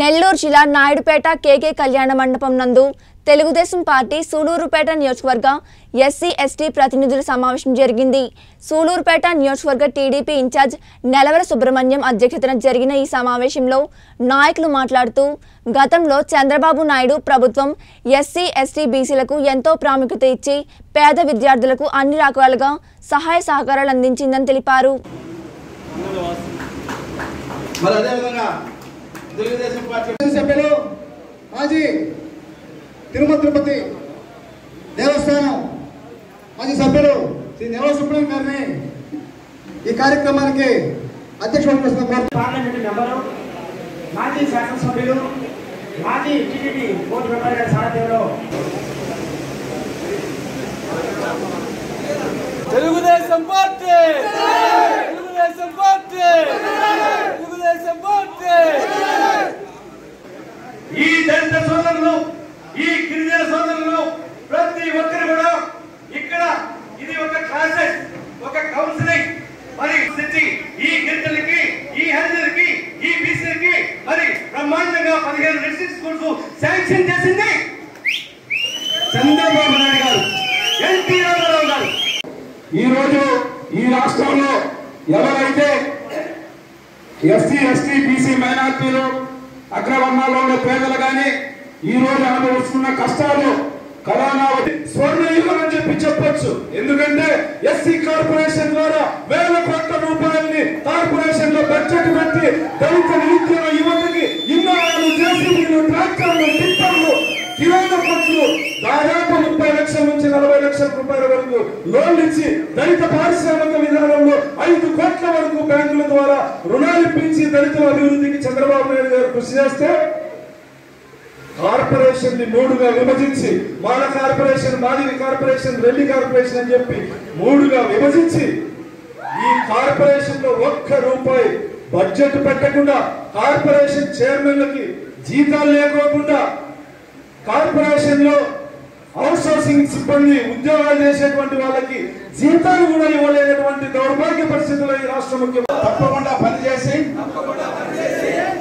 నెల్లూరు జిల్లా నాయుడుపేట కేకే కళ్యాణ మండపం నందు తెలుగుదేశం పార్టీ సూలూరుపేట నియోజకవర్గ ఎస్సీ ఎస్టీ ప్రతినిధుల సమావేశం జరిగింది. సూలూరుపేట నియోజకవర్గ టీడీపీ ఇన్ఛార్జ్ నెలవర సుబ్రహ్మణ్యం అధ్యక్షతన జరిగిన ఈ సమావేశంలో నాయకులు మాట్లాడుతూ గతంలో చంద్రబాబు నాయుడు ప్రభుత్వం ఎస్సీ ఎస్టీ బీసీలకు ఎంతో ప్రాముఖ్యత ఇచ్చి పేద విద్యార్థులకు అన్ని రకాలుగా సహాయ సహకారాలు అందించిందని తెలిపారు. తెలుగుదేశం పార్టీ సభ్యులు మాజీ తిరుమల తిరుపతి దేవస్థానం మాజీ సభ్యులు శ్రీ నెల సుబ్రహ్మణ్యం గారిని ఈ కార్యక్రమానికి అధ్యక్షుడు చేస్తున్న పార్లమెంట్ మెంబరు మాజీ శాసనసభ్యులు మాజీ టీడీపీ బోర్డు మెంబర్ గారి సారథ్యంలో Telugu Desam party Telugu Desam party Telugu Desam party ఈ దళిత సోదరులు ఈ గిరిజన సోదరులు ప్రతి ఒక్కరు కూడా ఇక్కడ ఇది ఒక క్లాసెస్ ఒక కౌన్సిలింగ్ మరి ఈ గిరిజనులకి ఈ హరిజనులకి ఈ బీసీలకి మరి బ్రహ్మాండంగా పదిహేను రెసిడెన్స్ స్కూల్స్ శాంక్షన్ చేసింది. చంద్రబాబు నాయుడు గారు ఎన్టీ రామారావు గారు. ఈ రోజు ఈ రాష్ట్రంలో ఎవరైతే ఎస్సీ ఎస్టీ బీసీ మైనార్టీలు అగ్రవర్ణాల్లో ఉండే పేదలు కానీ ఈ రోజు అనుభవిస్తున్న కష్టాలు కరోనా స్వర్ణయుగం అని చెప్పి చెప్పొచ్చు. ఎందుకంటే ఎస్సీ కార్పొరేషన్ ద్వారా వేల కోట్ల రూపాయలని కార్పొరేషన్లో బడ్జెట్ పెట్టి దళిత నిరుద్యోగ యువతకి ఇన్నాళ్ళు జేసీబీలు ట్రాక్టర్లు టిప్పర్లు కిరాణా ఖర్చులు దాదాపు ముప్పై లక్షల నుంచి నలభై లక్షల రూపాయల వరకు లోన్లు ఇచ్చి దళిత పారిశ్రామిక విధానంలో ఐదు కోట్ల వరకు బ్యాంకుల ద్వారా రుణాలు ఇప్పించి దళితుల అభివృద్ధికి చంద్రబాబు కృషి చేస్తే కార్పొరేషన్ని మూడుగా విభజించి మాల కార్పొరేషన్ మాదిరి కార్పొరేషన్ రెల్లి కార్పొరేషన్ అని చెప్పి మూడుగా విభజించి ఈ కార్పొరేషన్లో ఒక్క రూపాయి బడ్జెట్ పెట్టకుండా కార్పొరేషన్ చైర్మన్లకి జీతాలు లేకోకుండా కార్పొరేషన్లో అవుట్ సోర్సింగ్ సిబ్బంది ఉద్యోగాలు చేసేటువంటి వాళ్ళకి జీతాలు కూడా ఇవ్వలేనటువంటి దౌర్భాగ్య పరిస్థితుల్లో ఈ రాష్ట్ర ముఖ్యమంత్రి తప్పకుండా పనిచేసి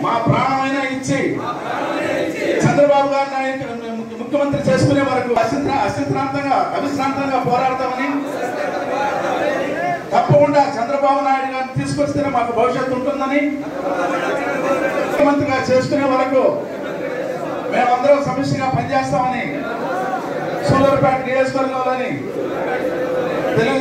మా ఇచ్చి చంద్రబాబు గారు నాయకు- ముఖ్యమంత్రి చేసుకునే వరకు అసిత్ర అసిత్రాంతంగా అవిశ్రాంతంగా పోరాడతామని తప్పకుండా చంద్రబాబు నాయుడు గారిని తీసుకొస్తేనే మాకు భవిష్యత్తు ఉంటుందని ముఖ్యమంత్రిగా చేసుకునే వరకు మేమందరం సమిష్టిగా పనిచేస్తామని సూలూరుపేట నియోజకవర్గంలోని తెలుగు